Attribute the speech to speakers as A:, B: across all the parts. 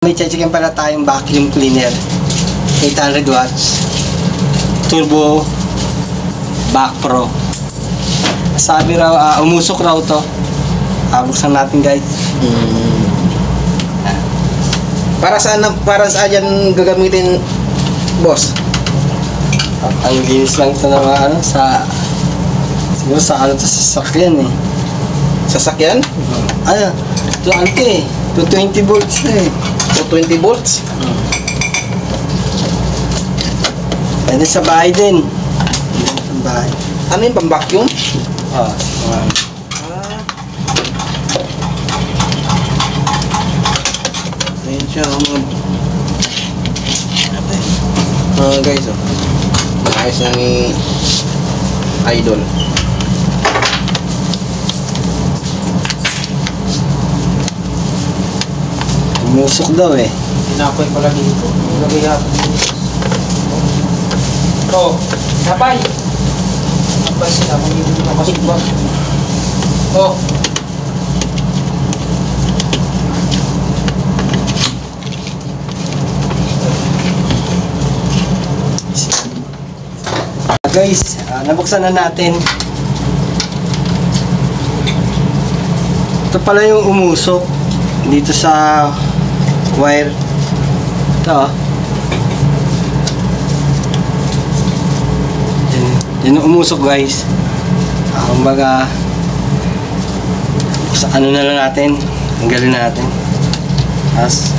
A: May checkin pala tayong vacuum cleaner. 800 watts. Turbo Back Pro. Sabi raw, ah, umusok raw to. Ah, buksan natin guys.
B: Para saan para saan yan gagamitin boss?
A: Ang ginis lang ito mga ano, sa... Siguro sa ano to, sa sakyan eh.
B: Sasakyan?
A: Ano, ito ano to eh. 220 volts na eh.
B: O 20 volts?
A: Pwede sa bahay din. Sa bahay.
B: Ano yung pang-vacuum?
A: Ah,
B: Ah. Ayun siya mga mga guys oh. Ayos na ni Idol.
A: Umusok daw eh.
C: Pinapoy pala dito. Lagay hapon dito. Oh, napay. Napay sila. Magiging nakasig ba? Oh.
A: Guys, ah, nabuksan na natin. Ito pala yung umusok dito sa wire. Ito. yan yung umusok guys. Ah, kumbaga, sa ano na lang natin, tanggalin natin. Tapos,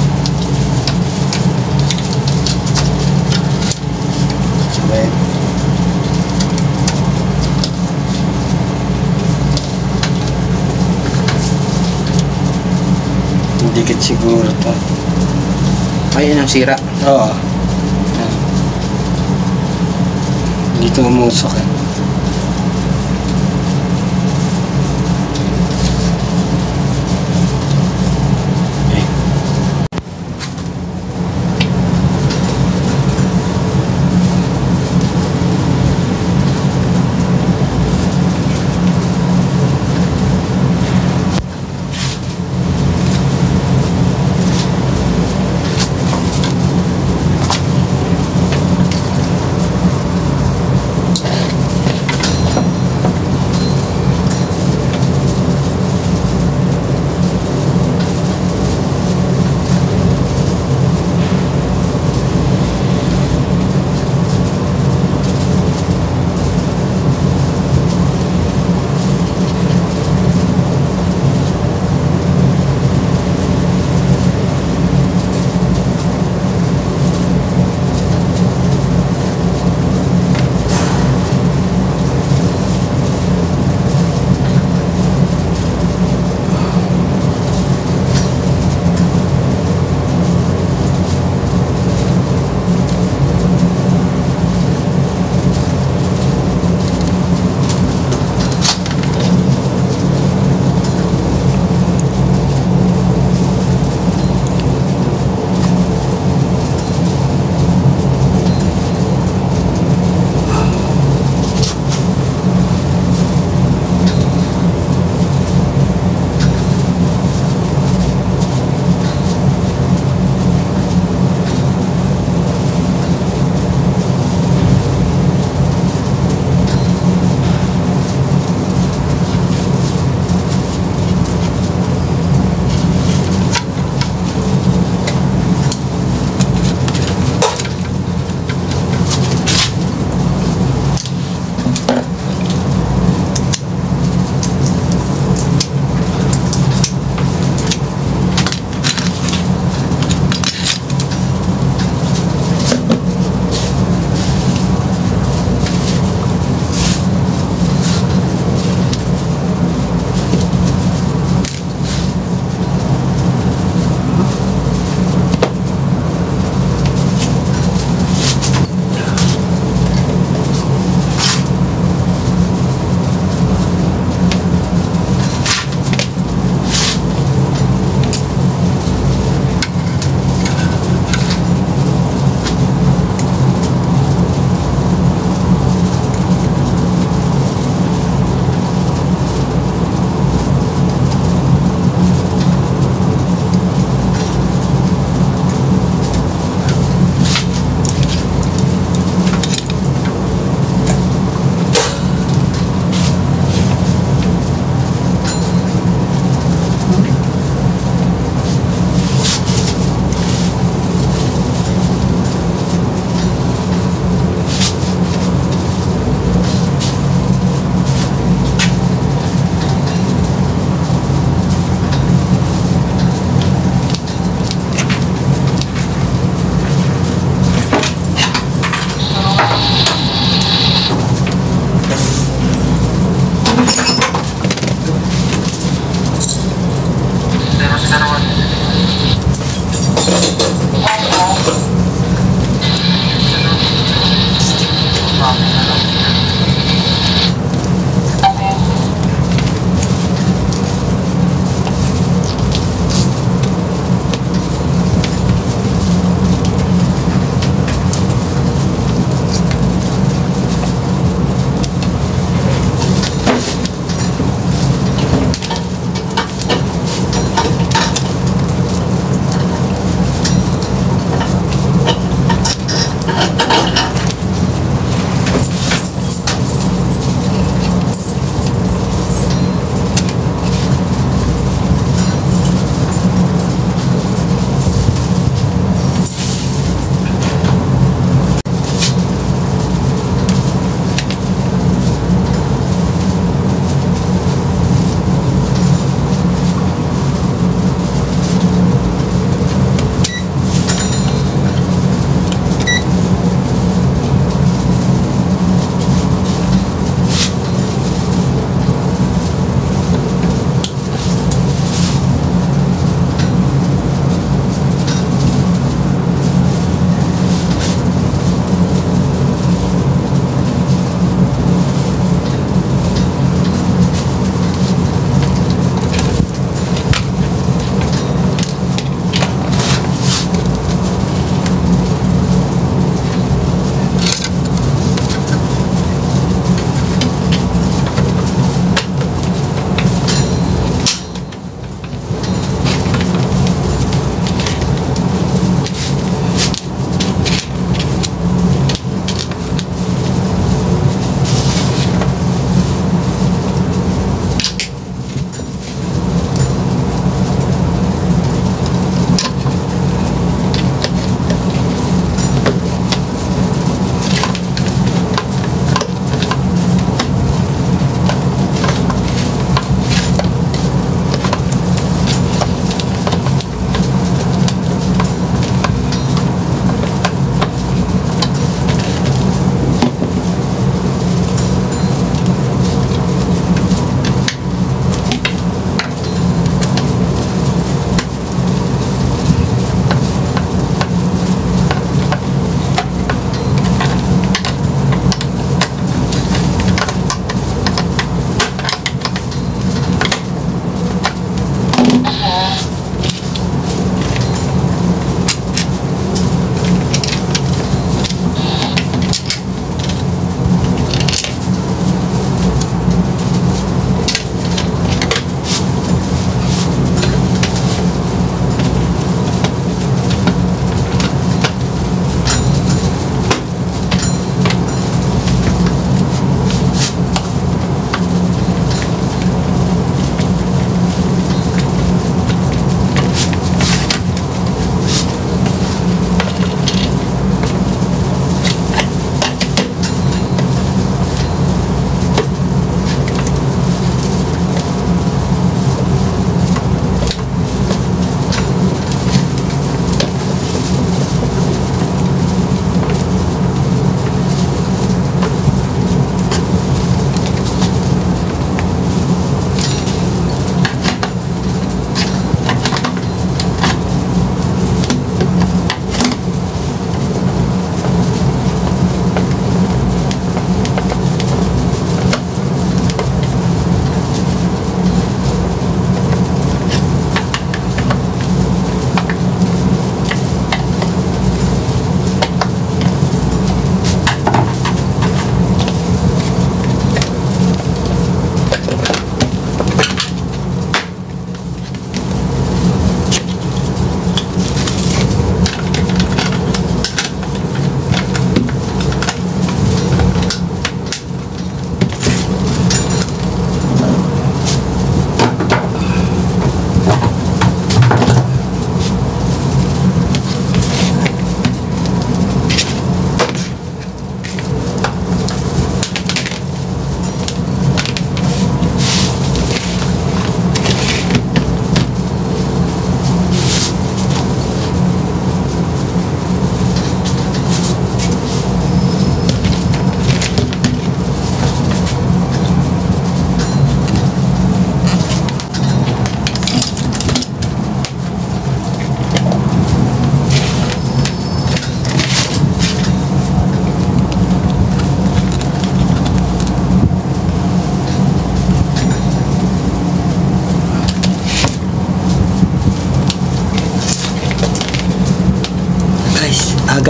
A: sabay. Dikit siguro to.
B: Ayun ang sira.
A: Oo. Dito umusok eh.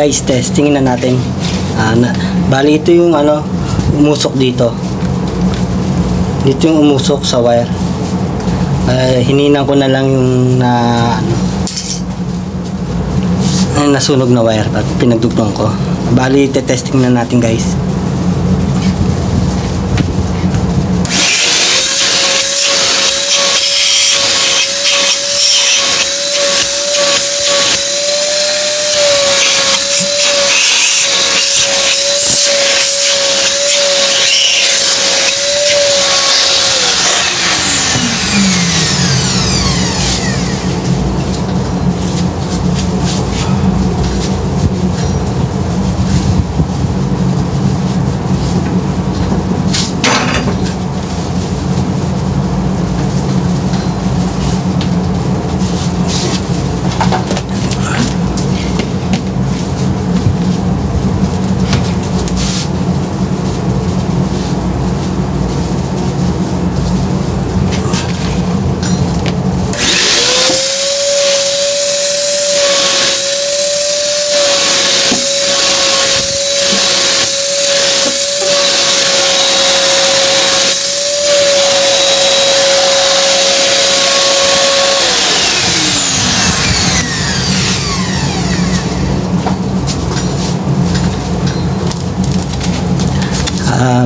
A: Guys, testing na natin. Ah, na, bali ito yung ano, umusok dito. Dito yung umusok sa wire. Ah, hininan ko na lang yung na ay, nasunog na wire at pinagduglong ko. Bali, testing na natin guys.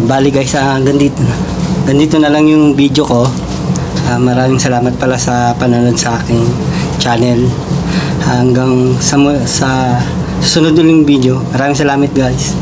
A: Bali guys, ah, hanggang dito, hanggang dito na lang yung video ko. Ah, maraming salamat pala sa panonood sa aking channel. Hanggang sa, sa susunod uling video. Maraming salamat guys.